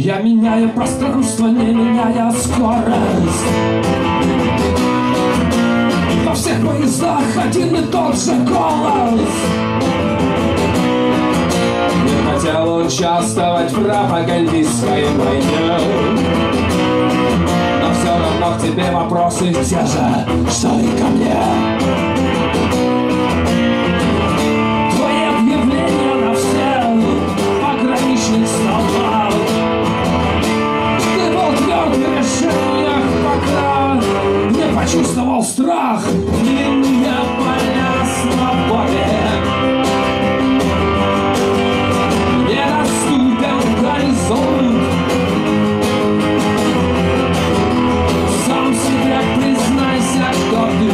Я меняю пространство, не меняя скорость. Во всех поездах один и тот же голос. Не хотел участвовать в пропагандистской войне. Но все равно к тебе вопросы те же, что и ко мне. Почувствовал страх. Длинные поля свободы. Недоступен горизонт. Сам себе признайся, кто ты.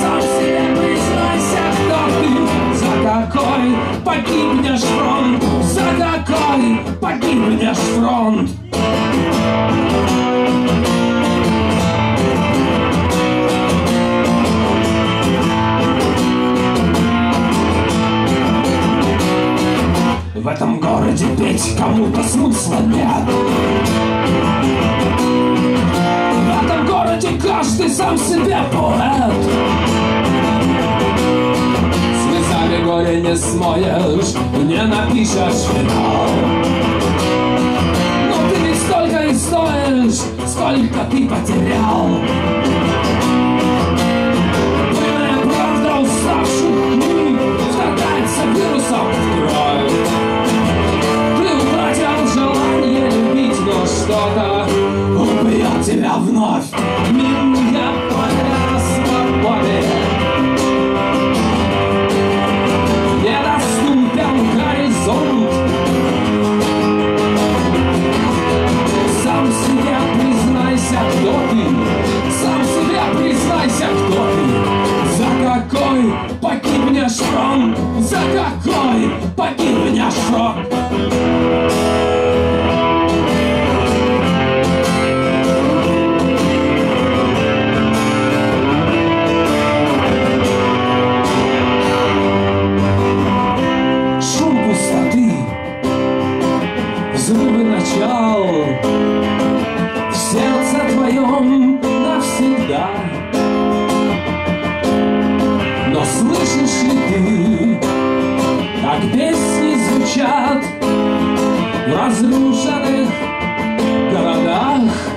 Сам себе признайся, кто ты. За какой погибнешь фронт? За какой погибнешь фронт петь кому-то смысла нет. В этом городе каждый сам себе поэт. Слезами горе не смоешь, не напишешь финал. Но ты ведь столько и стоишь, сколько ты потерял. Пыльная правда уставших книг Вторгается вирусом в кровь погибнешь фронт За какой погибнешь фронт ты Как песни звучат В разрушенных городах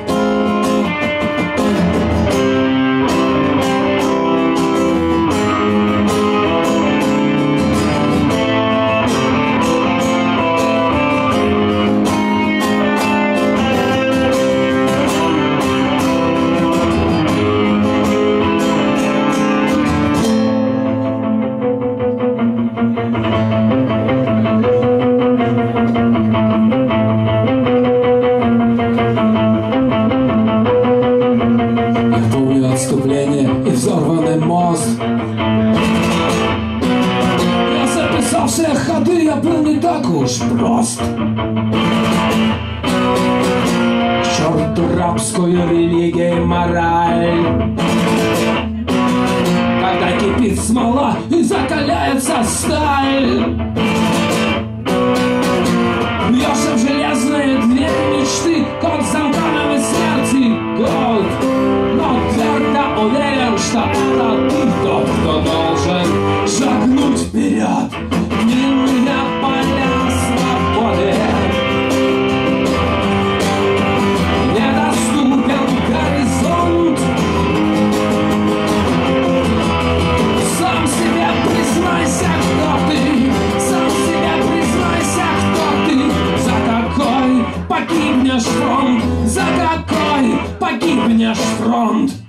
помню отступление и взорванный мост. Я записал все ходы, я был не так уж прост. К черту рабскую религию и мораль. Когда кипит смола и закаляется сталь погибнешь фронт? За какой погибнешь фронт